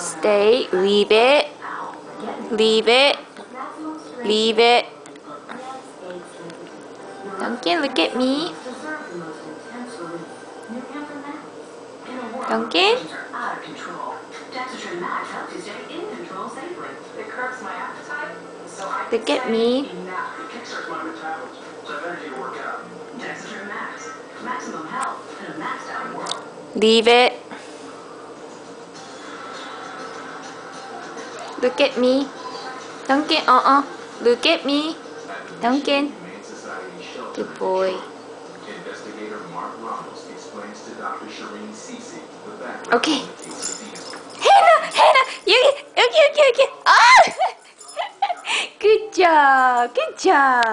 Stay. Leave it. Leave it. Leave it. Duncan, look at me. Duncan? It Look at me. in now. Look at me. Duncan, uh-uh. Look at me. Duncan. Good boy. Okay. Hana, Hana, you, okay, okay, okay. Ah! Good job, good job.